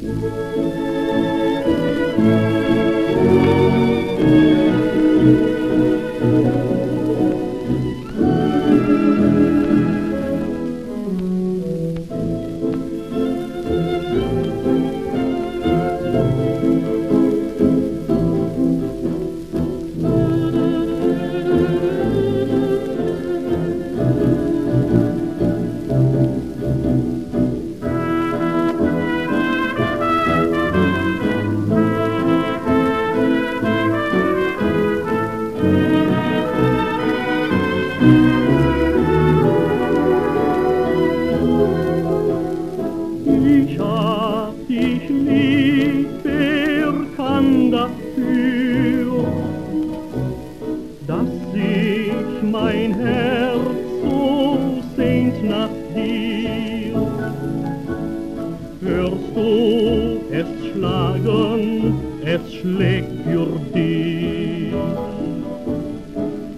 Ich sich mein Herz so sehnt nach dir. Hörst du es schlagen, es schlägt für dich.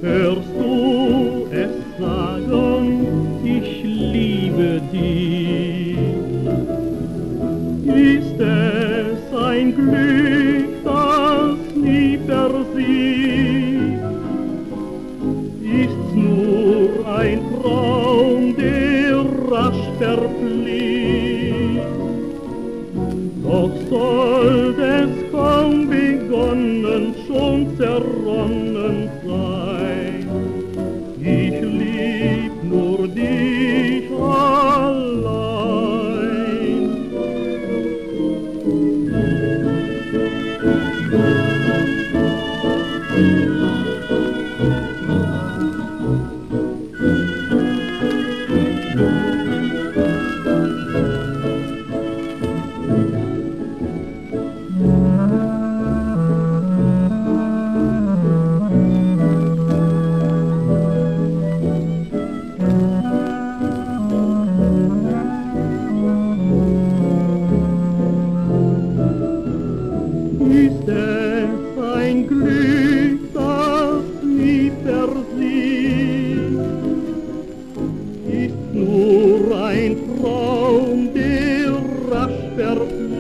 Hörst du es sagen, ich liebe dich. Ist es ein Glück, verfliegt? Doch sollte es kaum begonnen, schon zerronnen sein. Ich lieb nur dich nur ein Traum, der rasch verfliegt.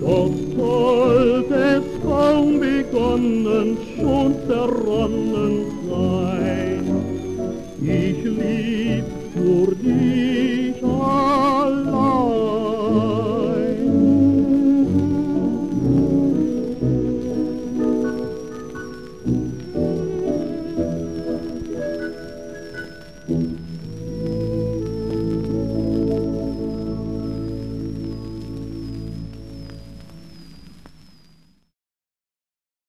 Doch sollte kaum begonnen, schon zerronnen sein. Ich lieb nur dich. thank mm -hmm. you